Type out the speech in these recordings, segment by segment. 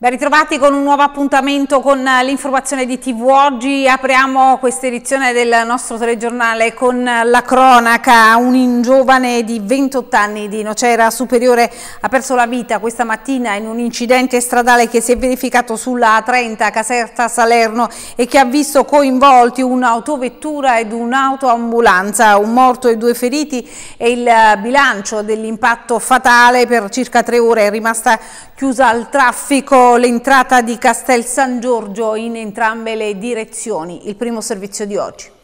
Ben ritrovati con un nuovo appuntamento con l'informazione di TV. Oggi apriamo questa edizione del nostro telegiornale con la cronaca. Un giovane di 28 anni di Nocera Superiore ha perso la vita questa mattina in un incidente stradale che si è verificato sulla 30 Caserta Salerno e che ha visto coinvolti un'autovettura ed un'autoambulanza. Un morto e due feriti e il bilancio dell'impatto fatale per circa tre ore è rimasta chiusa al traffico l'entrata di Castel San Giorgio in entrambe le direzioni. Il primo servizio di oggi.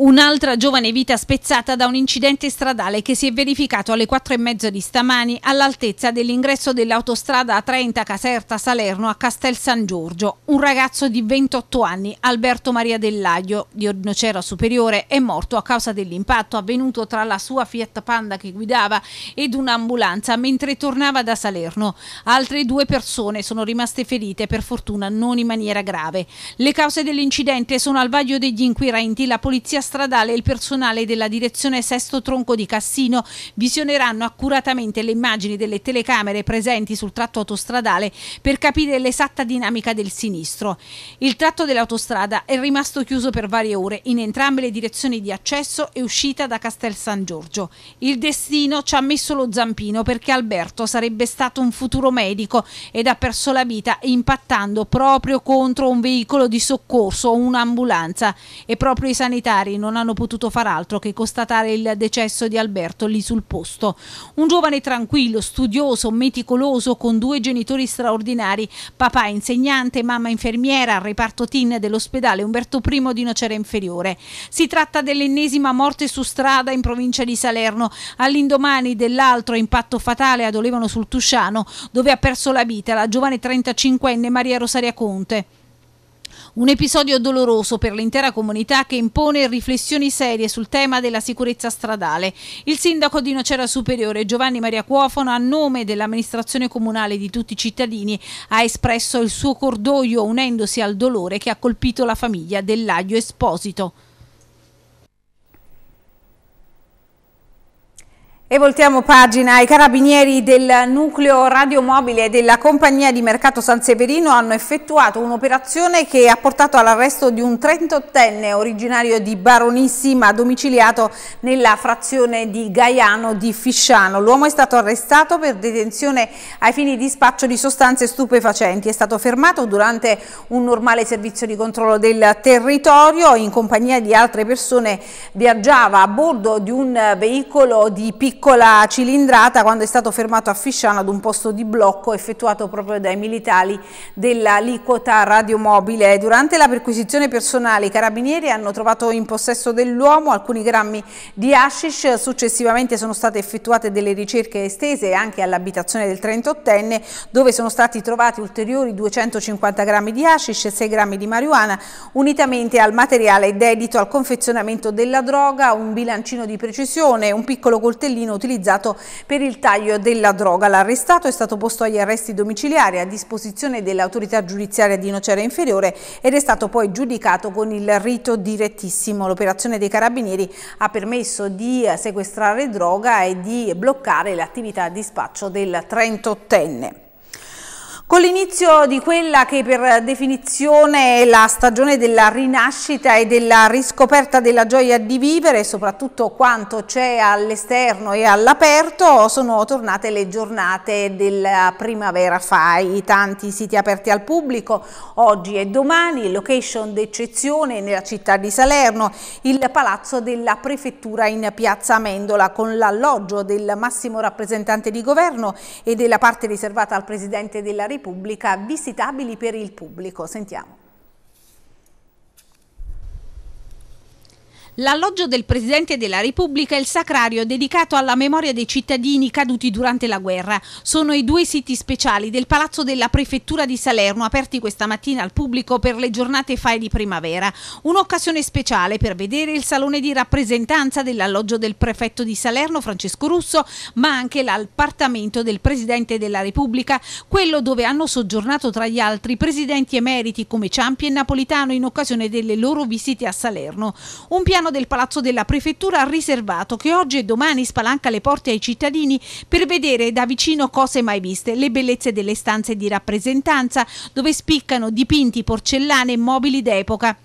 Un'altra giovane vita spezzata da un incidente stradale che si è verificato alle 4 e mezzo di stamani all'altezza dell'ingresso dell'autostrada A30 Caserta Salerno a Castel San Giorgio. Un ragazzo di 28 anni, Alberto Maria Dellaglio, di Nocera Superiore, è morto a causa dell'impatto avvenuto tra la sua Fiat Panda che guidava ed un'ambulanza mentre tornava da Salerno. Altre due persone sono rimaste ferite, per fortuna non in maniera grave. Le cause dell'incidente sono al vaglio degli inquirenti, la polizia stradale e il personale della direzione Sesto Tronco di Cassino visioneranno accuratamente le immagini delle telecamere presenti sul tratto autostradale per capire l'esatta dinamica del sinistro. Il tratto dell'autostrada è rimasto chiuso per varie ore in entrambe le direzioni di accesso e uscita da Castel San Giorgio. Il destino ci ha messo lo zampino perché Alberto sarebbe stato un futuro medico ed ha perso la vita impattando proprio contro un veicolo di soccorso o un'ambulanza e proprio i sanitari non hanno potuto far altro che constatare il decesso di Alberto lì sul posto. Un giovane tranquillo, studioso, meticoloso, con due genitori straordinari, papà insegnante, mamma infermiera al reparto TIN dell'ospedale Umberto I di Nocera Inferiore. Si tratta dell'ennesima morte su strada in provincia di Salerno, all'indomani dell'altro impatto fatale ad Olevano sul Tusciano, dove ha perso la vita la giovane 35enne Maria Rosaria Conte. Un episodio doloroso per l'intera comunità che impone riflessioni serie sul tema della sicurezza stradale. Il sindaco di Nocera Superiore Giovanni Maria Cuofono, a nome dell'amministrazione comunale di tutti i cittadini, ha espresso il suo cordoglio unendosi al dolore che ha colpito la famiglia dell'Aglio Esposito. E voltiamo pagina. I carabinieri del nucleo radiomobile della compagnia di mercato San Severino hanno effettuato un'operazione che ha portato all'arresto di un 38enne originario di Baronissima domiciliato nella frazione di Gaiano di Fisciano. L'uomo è stato arrestato per detenzione ai fini di spaccio di sostanze stupefacenti. È stato fermato durante un normale servizio di controllo del territorio. In compagnia di altre persone viaggiava a bordo di un veicolo di piccolo piccola cilindrata quando è stato fermato a Fisciano ad un posto di blocco effettuato proprio dai militari dell'aliquota radiomobile. Durante la perquisizione personale i carabinieri hanno trovato in possesso dell'uomo alcuni grammi di hashish, successivamente sono state effettuate delle ricerche estese anche all'abitazione del 38enne dove sono stati trovati ulteriori 250 grammi di hashish e 6 grammi di marijuana unitamente al materiale dedito al confezionamento della droga, un bilancino di precisione, un piccolo coltellino bambino utilizzato per il taglio della droga. L'arrestato è stato posto agli arresti domiciliari a disposizione dell'autorità giudiziaria di Nocera Inferiore ed è stato poi giudicato con il rito direttissimo. L'operazione dei carabinieri ha permesso di sequestrare droga e di bloccare l'attività di spaccio del 38enne. Con l'inizio di quella che per definizione è la stagione della rinascita e della riscoperta della gioia di vivere, soprattutto quanto c'è all'esterno e all'aperto, sono tornate le giornate della Primavera. Fai, tanti siti aperti al pubblico, oggi e domani, location d'eccezione nella città di Salerno, il palazzo della prefettura in piazza Amendola con l'alloggio del massimo rappresentante di governo e della parte riservata al Presidente della Repubblica Repubblica visitabili per il pubblico. Sentiamo. L'alloggio del Presidente della Repubblica è il sacrario dedicato alla memoria dei cittadini caduti durante la guerra. Sono i due siti speciali del Palazzo della Prefettura di Salerno aperti questa mattina al pubblico per le giornate FAE di primavera. Un'occasione speciale per vedere il salone di rappresentanza dell'alloggio del prefetto di Salerno Francesco Russo, ma anche l'appartamento del Presidente della Repubblica, quello dove hanno soggiornato tra gli altri presidenti emeriti come Ciampi e Napolitano in occasione delle loro visite a Salerno. Un piano piano del Palazzo della Prefettura riservato che oggi e domani spalanca le porte ai cittadini per vedere da vicino cose mai viste, le bellezze delle stanze di rappresentanza dove spiccano dipinti, porcellane e mobili d'epoca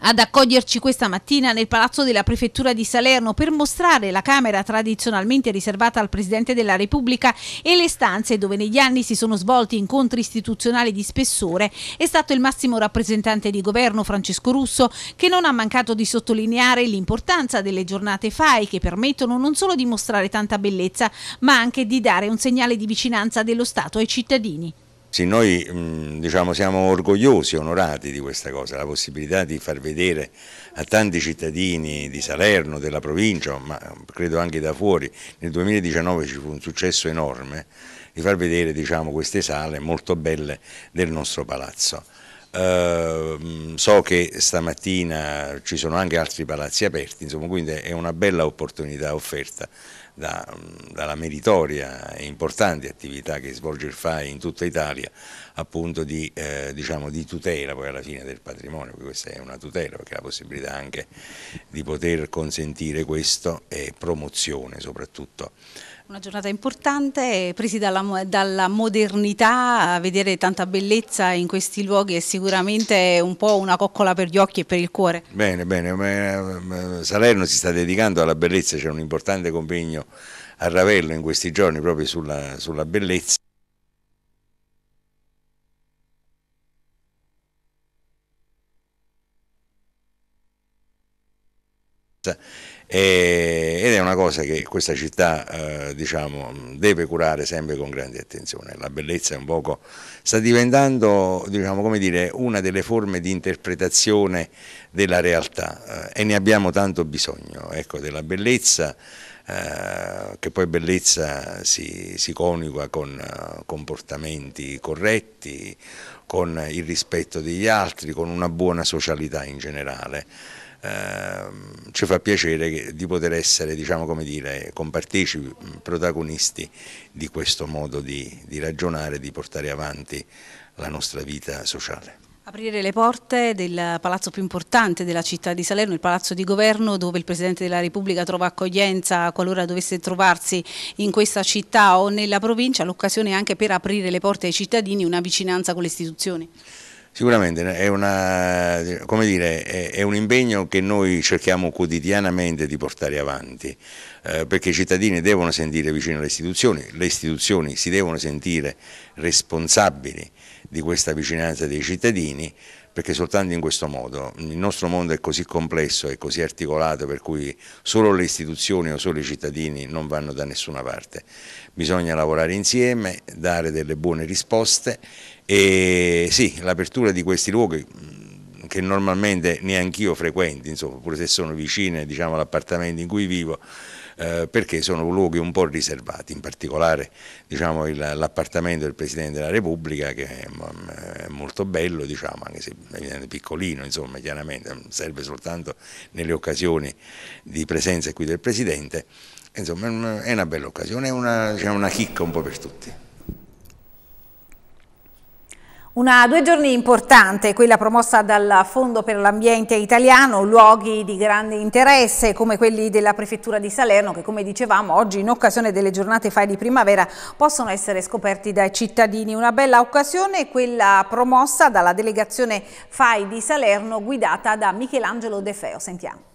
ad accoglierci questa mattina nel Palazzo della Prefettura di Salerno per mostrare la Camera tradizionalmente riservata al Presidente della Repubblica e le stanze dove negli anni si sono svolti incontri istituzionali di spessore è stato il massimo rappresentante di governo Francesco Russo che non ha mancato di sottolineare l'importanza delle giornate FAI che permettono non solo di mostrare tanta bellezza ma anche di dare un segnale di vicinanza dello Stato ai cittadini. Sì, noi mm, diciamo, siamo orgogliosi, onorati di questa cosa, la possibilità di far vedere a tanti cittadini di Salerno, della provincia, ma credo anche da fuori, nel 2019 ci fu un successo enorme, di far vedere diciamo, queste sale molto belle del nostro palazzo. Uh, so che stamattina ci sono anche altri palazzi aperti, insomma, quindi è una bella opportunità offerta da, dalla meritoria e importante attività che svolge il FAI in tutta Italia appunto di, eh, diciamo, di tutela poi alla fine del patrimonio, questa è una tutela perché la possibilità anche di poter consentire questo e promozione soprattutto una giornata importante, presi dalla, dalla, modernità, vedere tanta bellezza in questi luoghi è sicuramente un po' una coccola per gli occhi e per il cuore. Bene, bene, Salerno si sta dedicando alla bellezza, c'è un importante convegno a Ravello in questi giorni proprio sulla, sulla bellezza. Ed è una cosa che questa città eh, diciamo, deve curare sempre con grande attenzione. La bellezza un poco, sta diventando diciamo, dire, una delle forme di interpretazione della realtà eh, e ne abbiamo tanto bisogno ecco, della bellezza. Eh, che poi bellezza si, si coniuga con uh, comportamenti corretti, con il rispetto degli altri, con una buona socialità in generale eh, ci fa piacere di poter essere diciamo, come dire, compartecipi, protagonisti di questo modo di, di ragionare, di portare avanti la nostra vita sociale. Aprire le porte del palazzo più importante della città di Salerno, il palazzo di governo dove il Presidente della Repubblica trova accoglienza qualora dovesse trovarsi in questa città o nella provincia, l'occasione anche per aprire le porte ai cittadini, una vicinanza con le istituzioni. Sicuramente è, una, dire, è, un impegno che noi cerchiamo quotidianamente di portare avanti, eh, perché i cittadini devono sentire vicino alle istituzioni, le istituzioni si devono sentire responsabili di questa vicinanza dei cittadini, perché soltanto in questo modo il nostro mondo è così complesso e così articolato per cui solo le istituzioni o solo i cittadini non vanno da nessuna parte. Bisogna lavorare insieme, dare delle buone risposte e sì, l'apertura di questi luoghi che normalmente neanch'io frequento, insomma, pure se sono vicine diciamo, all'appartamento in cui vivo, eh, perché sono luoghi un po' riservati, in particolare diciamo, l'appartamento del Presidente della Repubblica che è, è molto bello, diciamo, anche se è piccolino, insomma, chiaramente serve soltanto nelle occasioni di presenza qui del Presidente, insomma è una bella occasione, è una, diciamo, una chicca un po' per tutti. Una due giorni importante, quella promossa dal Fondo per l'Ambiente Italiano, luoghi di grande interesse come quelli della Prefettura di Salerno che come dicevamo oggi in occasione delle giornate FAI di primavera possono essere scoperti dai cittadini. Una bella occasione quella promossa dalla delegazione FAI di Salerno guidata da Michelangelo De Feo. Sentiamo.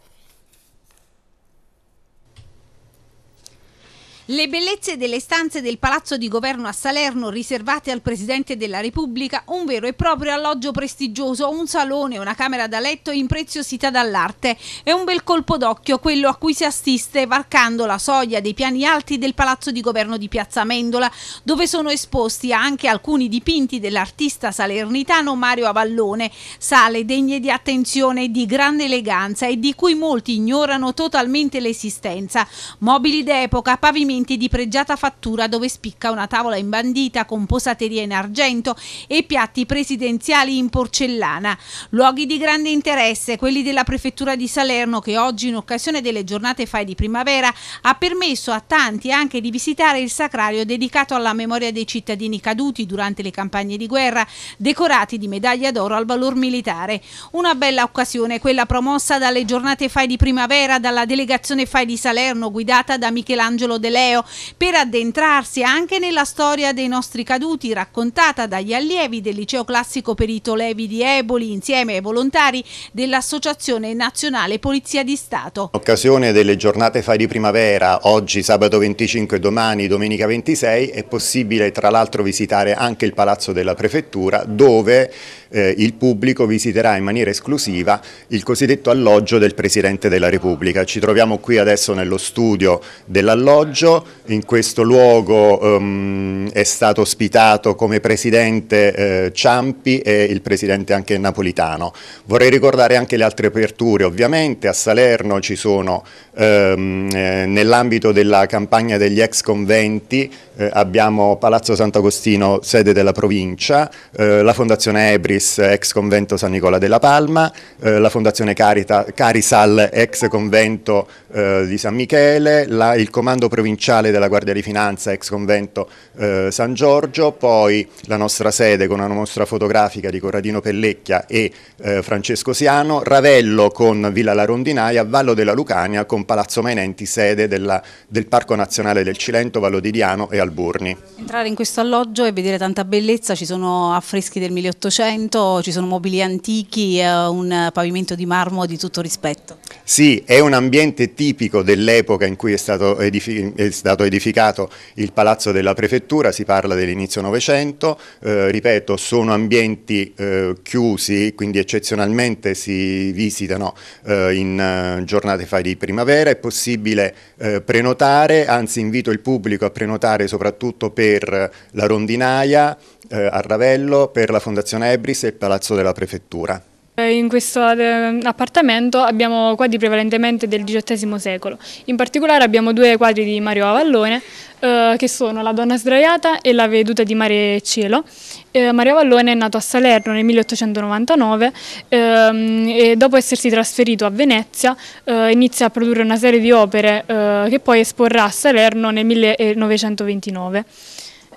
Le bellezze delle stanze del palazzo di governo a Salerno riservate al Presidente della Repubblica, un vero e proprio alloggio prestigioso, un salone, una camera da letto impreziosita dall'arte. È un bel colpo d'occhio quello a cui si assiste varcando la soglia dei piani alti del palazzo di governo di Piazza Mendola, dove sono esposti anche alcuni dipinti dell'artista salernitano Mario Avallone, sale degne di attenzione di grande eleganza e di cui molti ignorano totalmente l'esistenza. Mobili d'epoca, pavimenti appartamenti di pregiata fattura dove spicca una tavola imbandita con posateria in argento e piatti presidenziali in porcellana. Luoghi di grande interesse, quelli della prefettura di Salerno che oggi in occasione delle giornate fai di primavera ha permesso a tanti anche di visitare il sacrario dedicato alla memoria dei cittadini caduti durante le campagne di guerra, decorati di medaglia d'oro al valor militare. Una bella occasione, quella promossa dalle giornate fai di primavera dalla delegazione fai di Salerno guidata da Michelangelo De Leo per addentrarsi anche nella storia dei nostri caduti raccontata dagli allievi del liceo classico Perito Levi di Eboli insieme ai volontari dell'Associazione Nazionale Polizia di Stato. In occasione delle giornate fai di primavera, oggi sabato 25 e domani domenica 26, è possibile tra l'altro visitare anche il Palazzo della Prefettura dove eh, il pubblico visiterà in maniera esclusiva il cosiddetto alloggio del Presidente della Repubblica. Ci troviamo qui adesso nello studio dell'alloggio, in questo luogo um, è stato ospitato come Presidente eh, Ciampi e il Presidente anche Napolitano. Vorrei ricordare anche le altre aperture, ovviamente a Salerno ci sono ehm, eh, nell'ambito della campagna degli ex conventi eh, abbiamo Palazzo Sant'Agostino, sede della provincia, eh, la Fondazione Ebris, ex convento San Nicola della Palma, eh, la Fondazione Carita, Carisal, ex convento eh, di San Michele, la, il Comando Provinciale della Guardia di Finanza, ex convento eh, San Giorgio, poi la nostra sede con una mostra fotografica di Corradino Pellecchia e eh, Francesco Siano, Ravello con Villa La Rondinaia, Vallo della Lucania con Palazzo Mainenti, sede della, del Parco Nazionale del Cilento, Vallo di Diano e Alburni. Entrare in questo alloggio e vedere tanta bellezza, ci sono affreschi del 1800, ci sono mobili antichi, un pavimento di marmo di tutto rispetto. Sì, è un ambiente tipico dell'epoca in cui è stato, è stato, edificato il Palazzo della Prefettura, si parla dell'inizio Novecento, eh, ripeto, sono ambienti eh, chiusi, quindi eccezionalmente si visitano eh, in eh, giornate fai di primavera, è possibile eh, prenotare, anzi invito il pubblico a prenotare soprattutto per la rondinaia eh, a Ravello, per la Fondazione Ebris e il Palazzo della Prefettura. Eh, in questo eh, appartamento abbiamo quadri prevalentemente del XVIII secolo, in particolare abbiamo due quadri di Mario Avallone eh, che sono La donna sdraiata e La veduta di mare e cielo. Eh, Mario Avallone è nato a Salerno nel 1899 ehm, e dopo essersi trasferito a Venezia eh, inizia a produrre una serie di opere eh, che poi esporrà a Salerno nel 1929.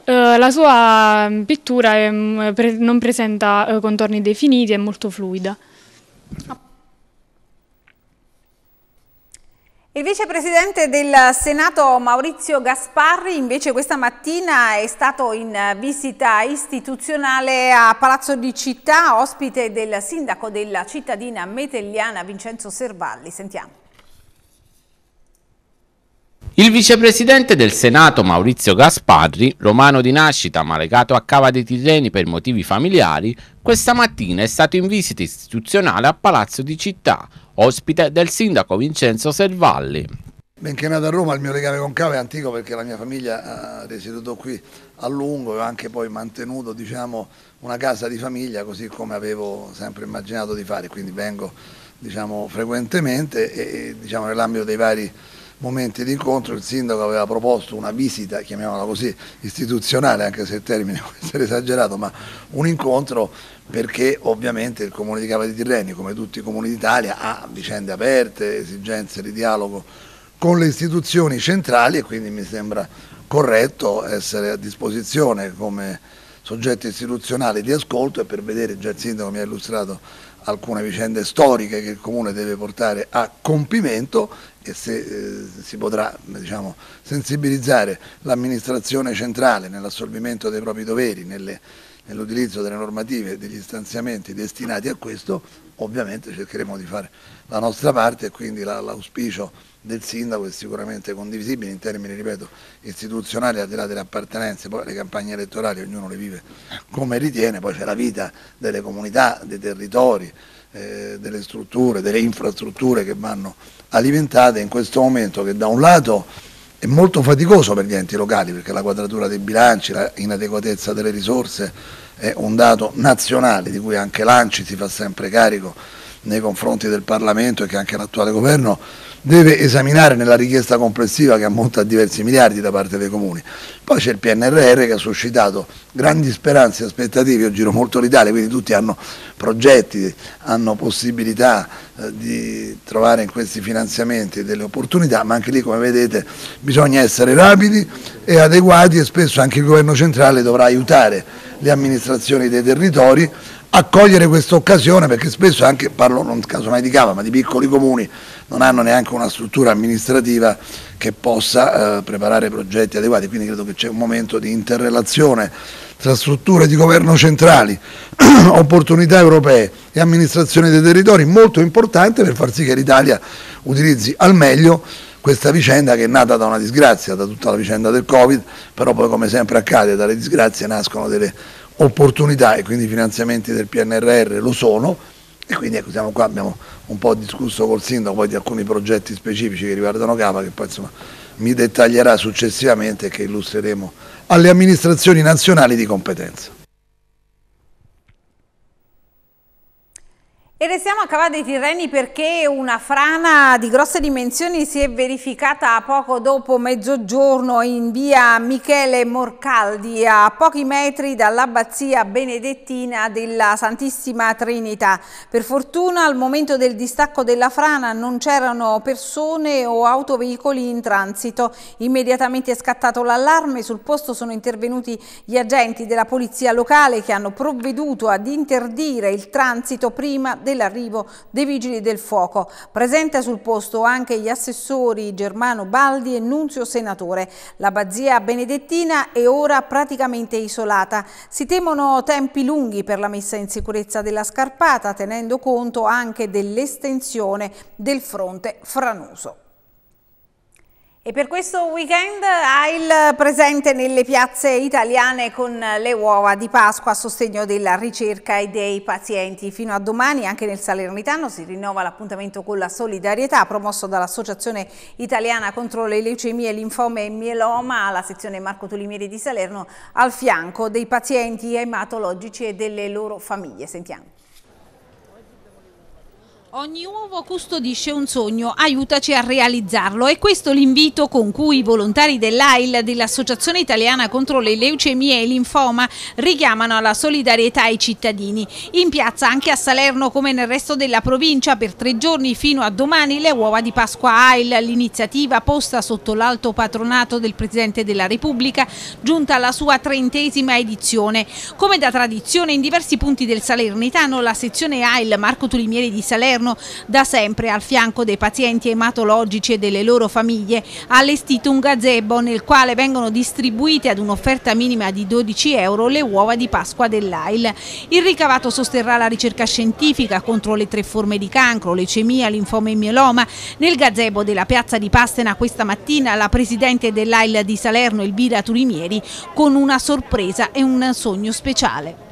Eh, la sua mm, pittura è, mm, non presenta uh, contorni definiti, è molto fluida. Il vicepresidente del Senato Maurizio Gasparri invece questa mattina è stato in visita istituzionale a Palazzo di Città, ospite del sindaco della cittadina metelliana Vincenzo Servalli. Sentiamo. Il vicepresidente del Senato Maurizio Gasparri, romano di nascita ma legato a Cava dei Tirreni per motivi familiari, questa mattina è stato in visita istituzionale a Palazzo di Città, ospite del sindaco Vincenzo Servalli. Benché nato a Roma, il mio legame con Cava è antico perché la mia famiglia ha risieduto qui a lungo e ho anche poi mantenuto diciamo, una casa di famiglia così come avevo sempre immaginato di fare, quindi vengo diciamo, frequentemente e diciamo, nell'ambito dei vari momenti di incontro il sindaco aveva proposto una visita, chiamiamola così, istituzionale, anche se il termine può essere esagerato, ma un incontro perché ovviamente il comune di Cava di Tirreni, come tutti i comuni d'Italia, ha vicende aperte, esigenze di dialogo con le istituzioni centrali e quindi mi sembra corretto essere a disposizione come soggetto istituzionale di ascolto e per vedere, già il sindaco mi ha illustrato alcune vicende storiche che il comune deve portare a compimento e se eh, si potrà diciamo, sensibilizzare l'amministrazione centrale nell'assolvimento dei propri doveri, nell'utilizzo delle normative e degli stanziamenti destinati a questo, ovviamente cercheremo di fare la nostra parte e quindi l'auspicio del sindaco è sicuramente condivisibile in termini, ripeto, istituzionali al di là delle appartenenze, poi le campagne elettorali ognuno le vive come ritiene, poi c'è la vita delle comunità, dei territori, eh, delle strutture, delle infrastrutture che vanno alimentate in questo momento che da un lato è molto faticoso per gli enti locali perché la quadratura dei bilanci, la inadeguatezza delle risorse è un dato nazionale di cui anche l'ANCI si fa sempre carico nei confronti del Parlamento e che anche l'attuale governo deve esaminare nella richiesta complessiva che ammonta a diversi miliardi da parte dei comuni. Poi c'è il PNRR che ha suscitato grandi speranze e aspettative, io giro molto l'Italia, quindi tutti hanno progetti, hanno possibilità eh, di trovare in questi finanziamenti delle opportunità, ma anche lì come vedete bisogna essere rapidi e adeguati e spesso anche il governo centrale dovrà aiutare le amministrazioni dei territori a cogliere questa occasione perché spesso anche, parlo non caso mai di Cava, ma di piccoli comuni, non hanno neanche una struttura amministrativa che possa eh, preparare progetti adeguati, quindi credo che c'è un momento di interrelazione tra strutture di governo centrali, opportunità europee e amministrazione dei territori molto importante per far sì che l'Italia utilizzi al meglio questa vicenda che è nata da una disgrazia, da tutta la vicenda del Covid, però poi come sempre accade dalle disgrazie nascono delle opportunità e quindi i finanziamenti del PNRR lo sono e quindi ecco, siamo qua, abbiamo un po' discusso col sindaco poi di alcuni progetti specifici che riguardano Cava che poi insomma mi dettaglierà successivamente e che illustreremo alle amministrazioni nazionali di competenza. E restiamo a Cava dei Tirreni perché una frana di grosse dimensioni si è verificata poco dopo mezzogiorno in via Michele Morcaldi, a pochi metri dall'abbazia benedettina della Santissima Trinità. Per fortuna al momento del distacco della frana non c'erano persone o autoveicoli in transito. Immediatamente è scattato l'allarme, sul posto sono intervenuti gli agenti della polizia locale che hanno provveduto ad interdire il transito prima dell'arrivo dei vigili del fuoco. Presente sul posto anche gli assessori Germano Baldi e Nunzio Senatore. La Bazzia Benedettina è ora praticamente isolata. Si temono tempi lunghi per la messa in sicurezza della scarpata, tenendo conto anche dell'estensione del fronte franoso. E per questo weekend AIL presente nelle piazze italiane con le uova di Pasqua a sostegno della ricerca e dei pazienti. Fino a domani anche nel Salernitano si rinnova l'appuntamento con la solidarietà promosso dall'Associazione Italiana contro le leucemie, linfome e mieloma, la sezione Marco Tolimieri di Salerno al fianco dei pazienti ematologici e delle loro famiglie. Sentiamo. Ogni uovo custodisce un sogno, aiutaci a realizzarlo. È questo l'invito con cui i volontari dell'AIL, dell'Associazione Italiana contro le leucemie e linfoma, richiamano alla solidarietà ai cittadini. In piazza anche a Salerno come nel resto della provincia per tre giorni fino a domani le uova di Pasqua AIL, l'iniziativa posta sotto l'alto patronato del Presidente della Repubblica, giunta alla sua trentesima edizione. Come da tradizione in diversi punti del Salernitano la sezione AIL Marco Tulimieri di Salerno Salerno, da sempre al fianco dei pazienti ematologici e delle loro famiglie, ha allestito un gazebo nel quale vengono distribuite ad un'offerta minima di 12 euro le uova di Pasqua dell'AIL. Il ricavato sosterrà la ricerca scientifica contro le tre forme di cancro, leucemia, linfoma e mieloma. Nel gazebo della piazza di Pastena questa mattina la presidente dell'AIL di Salerno, Elvira Turimieri, con una sorpresa e un sogno speciale.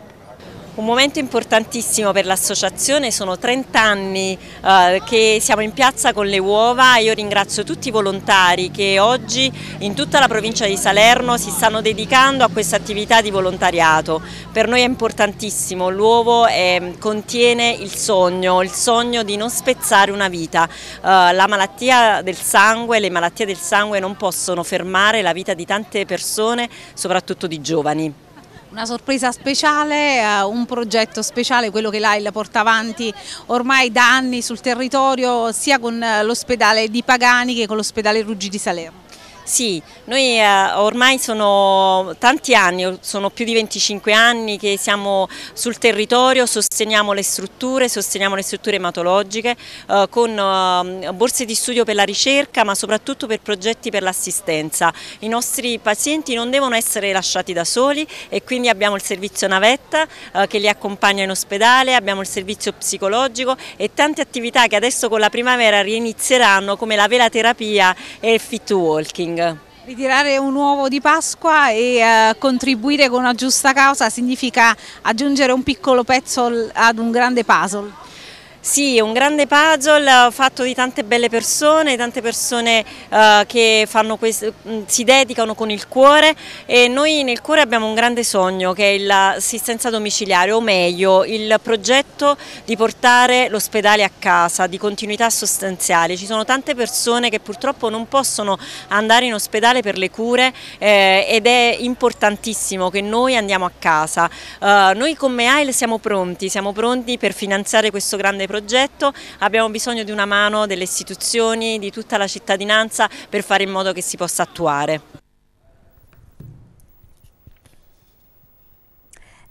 Un momento importantissimo per l'associazione, sono 30 anni eh, che siamo in piazza con le uova, io ringrazio tutti i volontari che oggi in tutta la provincia di Salerno si stanno dedicando a questa attività di volontariato. Per noi è importantissimo, l'uovo contiene il sogno, il sogno di non spezzare una vita. Eh, la malattia del sangue, le malattie del sangue non possono fermare la vita di tante persone, soprattutto di giovani. Una sorpresa speciale, eh, un progetto speciale, quello che l'AIL porta avanti ormai da anni sul territorio sia con eh, l'ospedale di Pagani che con l'ospedale Ruggi di Salerno. Sì, noi eh, ormai sono tanti anni, sono più di 25 anni che siamo sul territorio, sosteniamo le strutture, sosteniamo le strutture ematologiche eh, con eh, borse di studio per la ricerca ma soprattutto per progetti per l'assistenza. I nostri pazienti non devono essere lasciati da soli e quindi abbiamo il servizio navetta eh, che li accompagna in ospedale, abbiamo il servizio psicologico e tante attività che adesso con la primavera rinizieranno come la velaterapia e il fit walking camping. Ritirare un uovo di Pasqua e eh, contribuire con una giusta causa significa aggiungere un piccolo pezzo ad un grande puzzle. Sì, un grande puzzle fatto di tante belle persone, tante persone uh, che questo, mm, si dedicano con il cuore e noi nel cuore abbiamo un grande sogno che è l'assistenza domiciliare o meglio il progetto di portare l'ospedale a casa, di continuità sostanziale. Ci sono tante persone che purtroppo non possono andare in ospedale per le cure eh, ed è importantissimo che noi andiamo a casa. Uh, noi come AIL siamo pronti, siamo pronti per finanziare questo grande progetto progetto, abbiamo bisogno di una mano delle istituzioni, di tutta la cittadinanza per fare in modo che si possa attuare.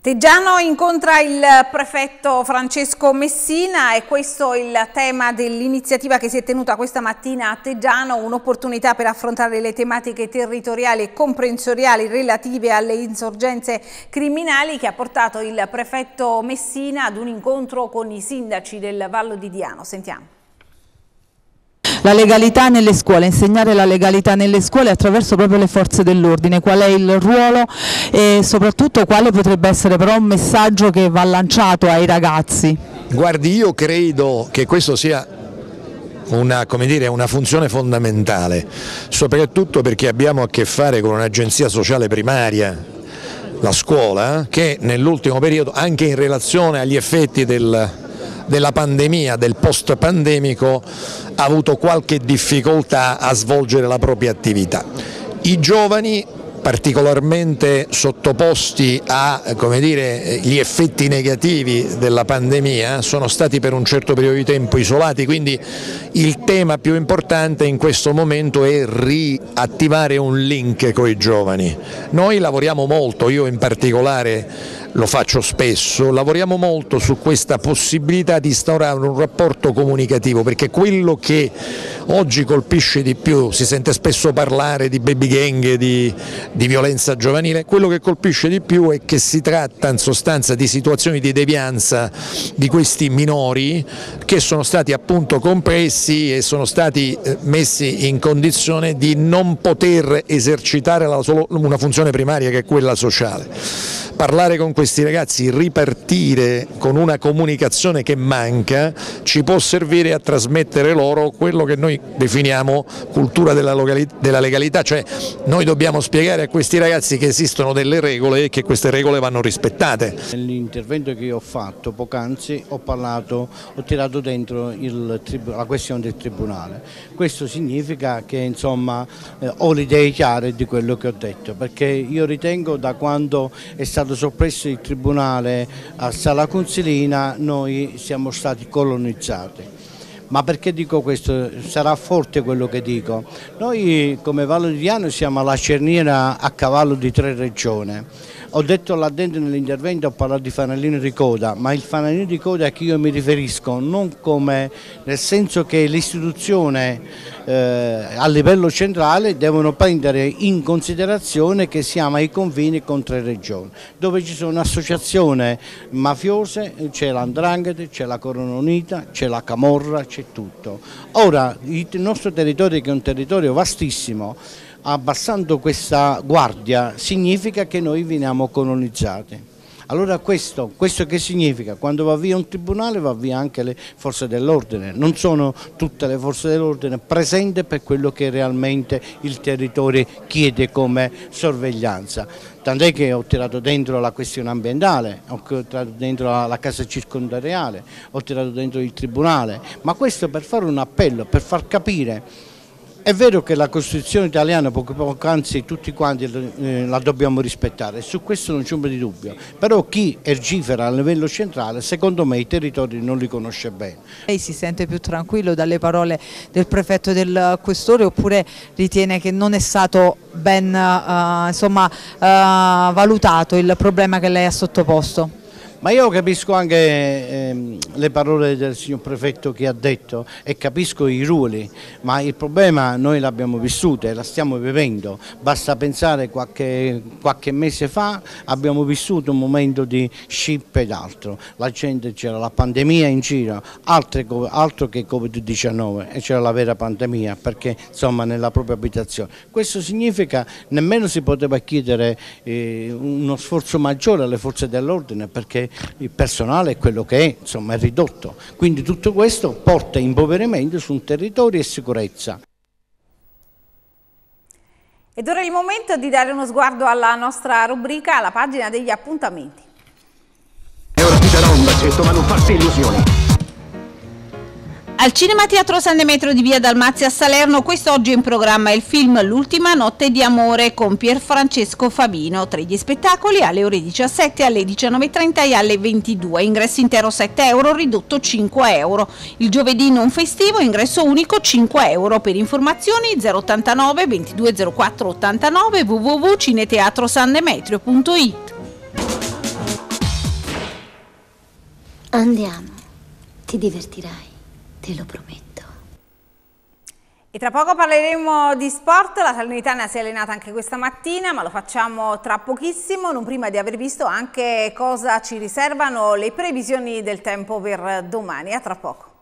Teggiano incontra il prefetto Francesco Messina e questo è il tema dell'iniziativa che si è tenuta questa mattina a Teggiano, un'opportunità per affrontare le tematiche territoriali e comprensoriali relative alle insorgenze criminali che ha portato il prefetto Messina ad un incontro con i sindaci del Vallo di Diano. Sentiamo. La legalità nelle scuole, insegnare la legalità nelle scuole attraverso proprio le forze dell'ordine, qual è il ruolo e soprattutto quale potrebbe essere però un messaggio che va lanciato ai ragazzi? Guardi, io credo che questo sia una, dire, una, funzione fondamentale, soprattutto perché abbiamo a che fare con un'agenzia sociale primaria, la scuola, che nell'ultimo periodo, anche in relazione agli effetti del, della pandemia, del post pandemico, ha avuto qualche difficoltà a svolgere la propria attività. I giovani particolarmente sottoposti agli effetti negativi della pandemia sono stati per un certo periodo di tempo isolati, quindi il tema più importante in questo momento è riattivare un link con i giovani. Noi lavoriamo molto, io in particolare lo faccio spesso, lavoriamo molto su questa possibilità di instaurare un rapporto comunicativo perché quello che oggi colpisce di più, si sente spesso parlare di baby gang, di, di violenza giovanile, quello che colpisce di più è che si tratta in sostanza di situazioni di devianza di questi minori che sono stati appunto compressi e sono stati eh, messi in condizione di non poter esercitare una funzione primaria che è quella sociale. Parlare con questi ragazzi, ripartire con una comunicazione che manca, ci può servire a trasmettere loro quello che noi definiamo cultura della, legalità, cioè noi dobbiamo spiegare a questi ragazzi che esistono delle regole e che queste regole vanno rispettate. Nell'intervento che ho fatto poc'anzi ho parlato, ho tirato dentro il, la questione del Tribunale, questo significa che insomma eh, ho le idee chiare di quello che ho detto, perché io ritengo da quando è stato soppresso il tribunale a Sala Consilina noi siamo stati colonizzati. Ma perché dico questo? Sarà forte quello che dico. Noi come Vallo di Diano siamo alla cerniera a cavallo di tre regioni ho detto là dentro nell'intervento, ho parlato di fanalino di coda, ma il fanalino di coda a cui io mi riferisco non come, nel senso che l'istituzione eh, a livello centrale devono prendere in considerazione che siamo ai confini con tre regioni, dove ci sono associazioni mafiose, c'è l'Andrangheta, c'è la Corona Unita, c'è la Camorra, c'è tutto. Ora, il nostro territorio che è un territorio vastissimo, abbassando questa guardia significa che noi veniamo colonizzati. Allora questo, questo, che significa? Quando va via un tribunale va via anche le forze dell'ordine, non sono tutte le forze dell'ordine presenti per quello che realmente il territorio chiede come sorveglianza. Tant'è che ho tirato dentro la questione ambientale, ho tirato dentro la casa circondariale, ho tirato dentro il tribunale, ma questo per fare un appello, per far capire è vero che la Costituzione italiana, anzi tutti quanti eh, la dobbiamo rispettare, su questo non c'è un po' di dubbio, però chi ergifera a livello centrale secondo me i territori non li conosce bene. Lei si sente più tranquillo dalle parole del prefetto e del questore oppure ritiene che non è stato ben uh, insomma, uh, valutato il problema che lei ha sottoposto? Ma io capisco anche ehm, le parole del signor prefetto che ha detto e capisco i ruoli, ma il problema noi l'abbiamo vissuto e la stiamo vivendo. Basta pensare qualche, qualche mese fa abbiamo vissuto un momento di scip ed altro. La gente c'era la pandemia in giro, altre, altro che Covid-19 e c'era la vera pandemia perché insomma nella propria abitazione. Questo significa nemmeno si poteva chiedere eh, uno sforzo maggiore alle forze dell'ordine perché il personale è quello che è, insomma è ridotto. Quindi tutto questo porta impoverimento su un territorio e sicurezza. Ed ora è il momento di dare uno sguardo alla nostra rubrica, alla pagina degli appuntamenti. E ora ti darò un bacetto, ma non farti illusioni. Al Cinema Teatro San Demetrio di Via Dalmazia a Salerno quest'oggi in programma il film L'ultima notte di amore con Pier Francesco Fabino. Tra gli spettacoli alle ore 17, alle 19.30 e alle 22. Ingresso intero 7 euro, ridotto 5 euro. Il giovedì non festivo, ingresso unico 5 euro. Per informazioni 089 2204 89 www.cineteatrosandemetrio.it Andiamo, ti divertirai. Te lo prometto. E tra poco parleremo di sport, la Salernitana si è allenata anche questa mattina, ma lo facciamo tra pochissimo, non prima di aver visto anche cosa ci riservano le previsioni del tempo per domani. A tra poco.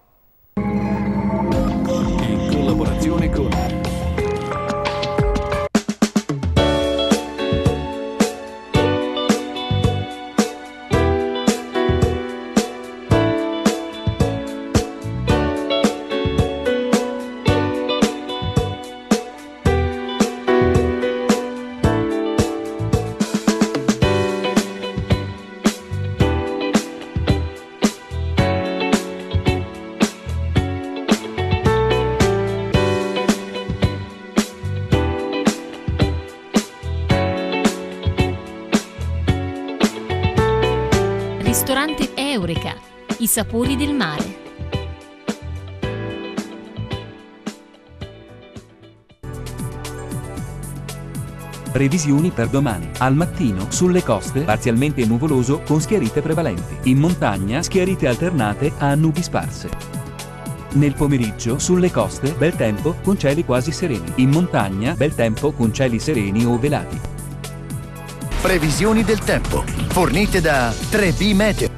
Sapori del mare. Previsioni per domani. Al mattino, sulle coste, parzialmente nuvoloso con schiarite prevalenti. In montagna, schiarite alternate a nubi sparse. Nel pomeriggio, sulle coste, bel tempo con cieli quasi sereni. In montagna, bel tempo con cieli sereni o velati. Previsioni del tempo, fornite da 3B Meteo.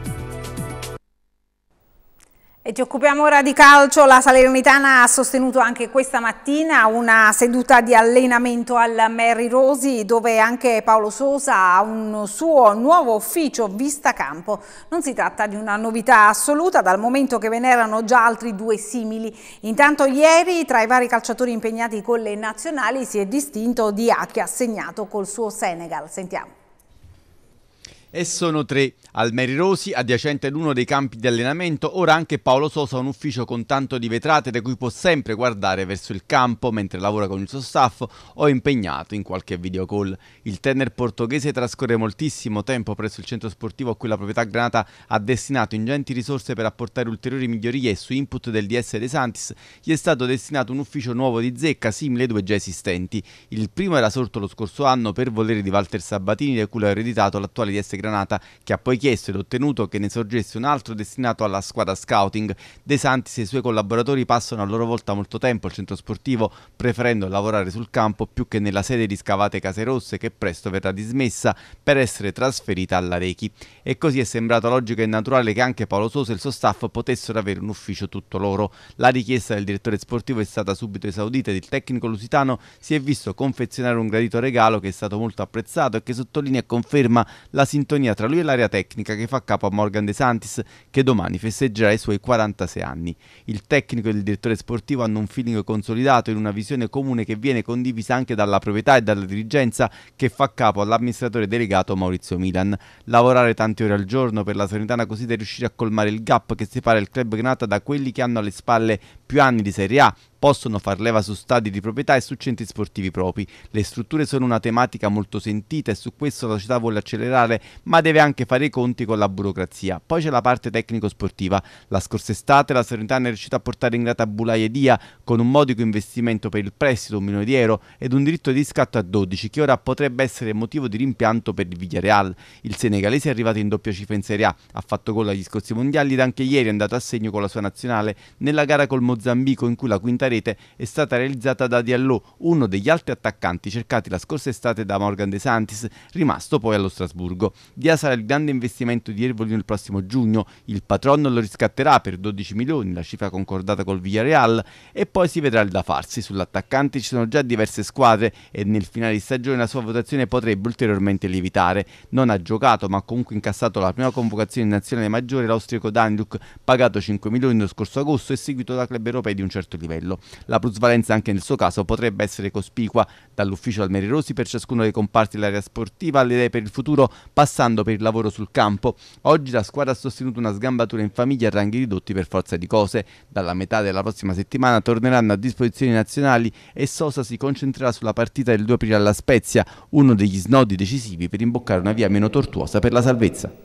Ci occupiamo ora di calcio, la Salernitana ha sostenuto anche questa mattina una seduta di allenamento al Mary Rosi dove anche Paolo Sosa ha un suo nuovo ufficio vista campo. Non si tratta di una novità assoluta dal momento che ve n'erano già altri due simili. Intanto ieri tra i vari calciatori impegnati con le nazionali si è distinto Dia che ha segnato col suo Senegal. Sentiamo. E sono tre. Al Meri Rosi, adiacente ad uno dei campi di allenamento, ora anche Paolo Sosa ha un ufficio con tanto di vetrate da cui può sempre guardare verso il campo mentre lavora con il suo staff o è impegnato in qualche video call. Il tenner portoghese trascorre moltissimo tempo presso il centro sportivo a cui la proprietà granata ha destinato ingenti risorse per apportare ulteriori migliorie e su input del DS De Santis gli è stato destinato un ufficio nuovo di zecca simile ai due già esistenti. Il primo era sorto lo scorso anno per volere di Walter Sabatini da cui l'ha ereditato l'attuale DS Granata che ha poi chiesto ed ottenuto che ne sorgesse un altro destinato alla squadra scouting. De Santis e i suoi collaboratori passano a loro volta molto tempo al centro sportivo, preferendo lavorare sul campo più che nella sede di Scavate Case Rosse che presto verrà dismessa per essere trasferita alla Rechi. E così è sembrato logico e naturale che anche Paolo Sosa e il suo staff potessero avere un ufficio tutto loro. La richiesta del direttore sportivo è stata subito esaudita ed il tecnico lusitano si è visto confezionare un gradito regalo che è stato molto apprezzato e che sottolinea e conferma la sintonia tra lui e l'area tecnica che fa capo a Morgan De Santis che domani festeggerà i suoi 46 anni. Il tecnico e il direttore sportivo hanno un feeling consolidato in una visione comune che viene condivisa anche dalla proprietà e dalla dirigenza che fa capo all'amministratore delegato Maurizio Milan. Lavorare tante ore al giorno per la Sanitana così da riuscire a colmare il gap che separa il club Granata da quelli che hanno alle spalle più anni di Serie A, possono far leva su stadi di proprietà e su centri sportivi propri. Le strutture sono una tematica molto sentita e su questo la società vuole accelerare, ma deve anche fare i conti con la burocrazia. Poi c'è la parte tecnico-sportiva. La scorsa estate la Salernitana è riuscita a portare in grata Bulai e Dia con un modico investimento per il prestito, un milione di euro, ed un diritto di scatto a 12, che ora potrebbe essere motivo di rimpianto per il Villarreal. Il senegalese è arrivato in doppia cifra in Serie A, ha fatto gol agli scorsi mondiali ed anche ieri è andato a segno con la sua nazionale nella gara col Mozambico in cui la quinta rete è stata realizzata da Diallo, uno degli altri attaccanti cercati la scorsa estate da Morgan De Santis, rimasto poi allo Strasburgo. Dia sarà il grande investimento di Ervolino il prossimo giugno, il patron lo riscatterà per 12 milioni, la cifra concordata col Villarreal, e poi si vedrà il da farsi. Sull'attaccante ci sono già diverse squadre e nel finale di stagione la sua votazione potrebbe ulteriormente lievitare. Non ha giocato ma ha comunque incassato la prima convocazione in nazionale maggiore l'austriaco Daniluk, pagato 5 milioni lo scorso agosto e seguito da club europei di un certo livello. La plusvalenza anche nel suo caso potrebbe essere cospicua, dall'ufficio Almeri Rosi per ciascuno dei comparti dell'area sportiva alle idee per il futuro, passando per il lavoro sul campo. Oggi la squadra ha sostenuto una sgambatura in famiglia a ranghi ridotti per forza di cose. Dalla metà della prossima settimana torneranno a disposizioni nazionali e Sosa si concentrerà sulla partita del 2 aprile alla Spezia, uno degli snodi decisivi per imboccare una via meno tortuosa per la salvezza.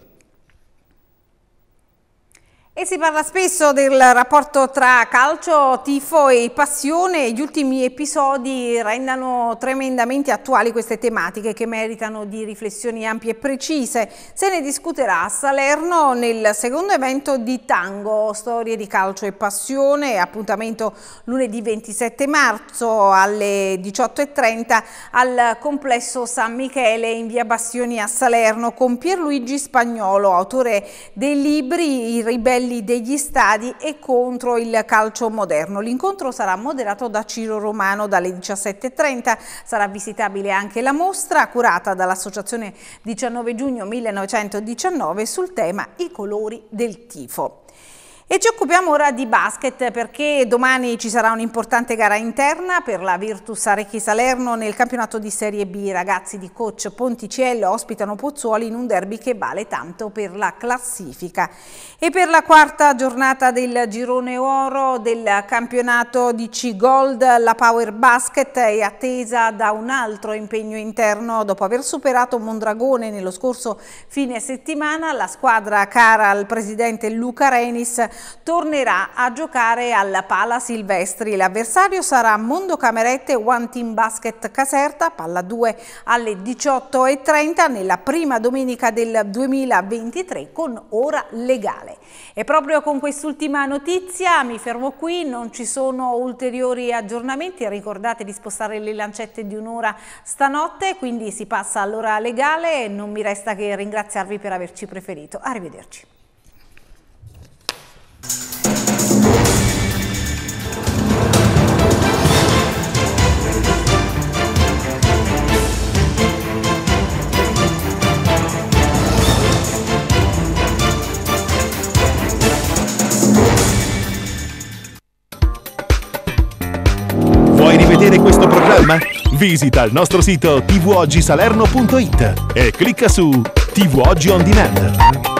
E si parla spesso del rapporto tra calcio, tifo e passione. Gli ultimi episodi rendano tremendamente attuali queste tematiche che meritano di riflessioni ampie e precise. Se ne discuterà a Salerno nel secondo evento di Tango, Storie di calcio e passione, appuntamento lunedì 27 marzo alle 18.30 al complesso San Michele in via Bastioni a Salerno con Pierluigi Spagnolo, autore dei libri I ribelli degli stadi e contro il calcio moderno. L'incontro sarà moderato da Ciro Romano dalle 17.30. Sarà visitabile anche la mostra curata dall'Associazione 19 giugno 1919 sul tema I colori del tifo. E ci occupiamo ora di basket perché domani ci sarà un'importante gara interna per la Virtus Arechi Salerno nel campionato di Serie B. I ragazzi di coach Ponticello ospitano Pozzuoli in un derby che vale tanto per la classifica. E per la quarta giornata del girone oro del campionato di C-Gold la Power Basket è attesa da un altro impegno interno dopo aver superato Mondragone nello scorso fine settimana. La squadra cara al presidente Luca Renis tornerà a giocare alla Pala Silvestri. L'avversario sarà Mondo Camerette One Team Basket Caserta, palla 2 alle 18.30 nella prima domenica del 2023 con ora legale. E proprio con quest'ultima notizia mi fermo qui, non ci sono ulteriori aggiornamenti, ricordate di spostare le lancette di un'ora stanotte, quindi si passa all'ora legale e non mi resta che ringraziarvi per averci preferito. Arrivederci. Rivedere questo programma? Visita il nostro sito tvoggisalerno.it e clicca su TV Oggi On Demand.